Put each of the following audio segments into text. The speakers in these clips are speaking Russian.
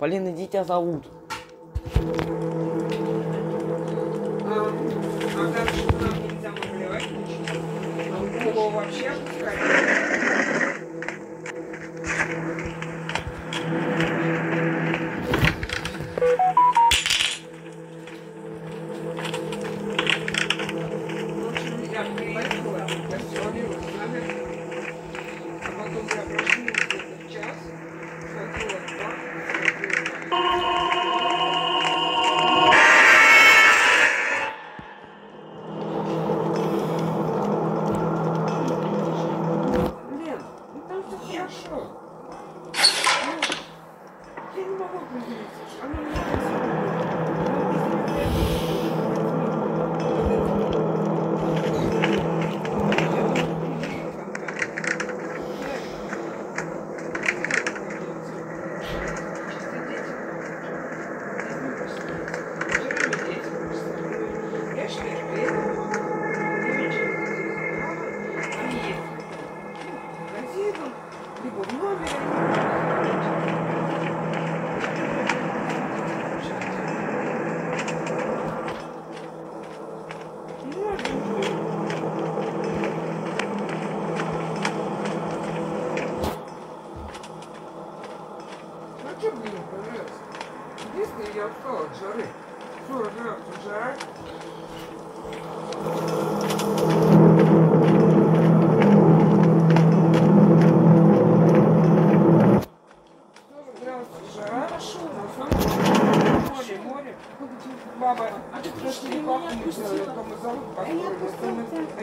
Полина дитя зовут. Зачем мне, пожалуйста? Единственное, я устала от жары.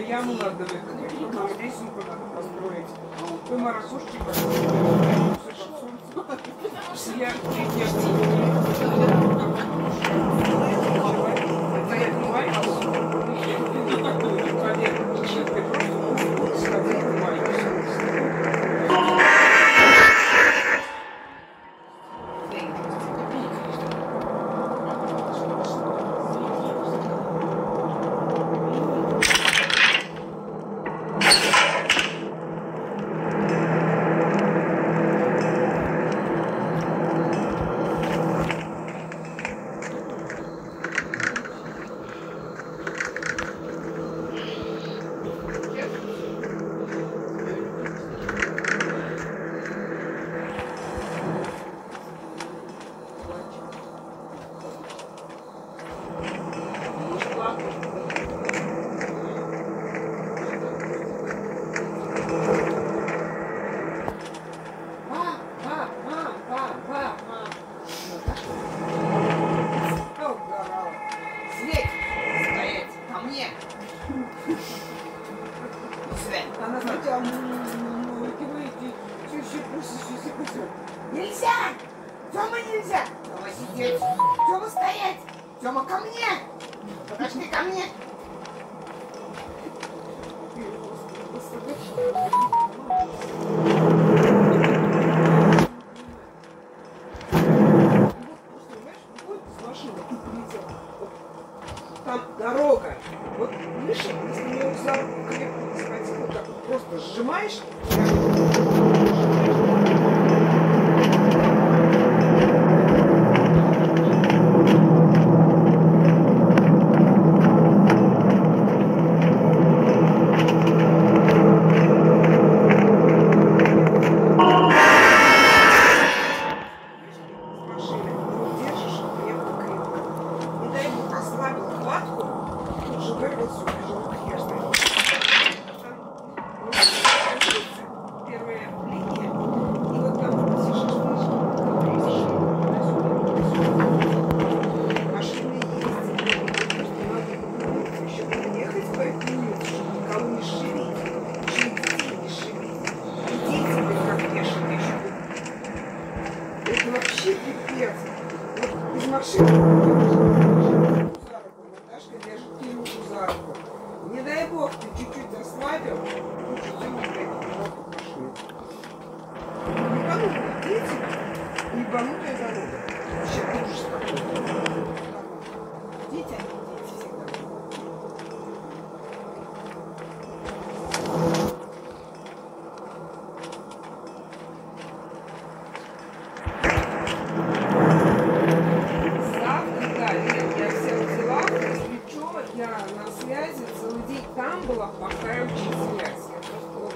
Яму надо выкопать, потом лесенку надо построить. Вы морозушки построили, солнце. Я Нельзя! Тёма нельзя! Тёма сидеть! Тёма стоять! Тёма ко мне! Подошли ко мне! Ебанутая зануда. связи, целый день там была плохая очень связь. Я просто вот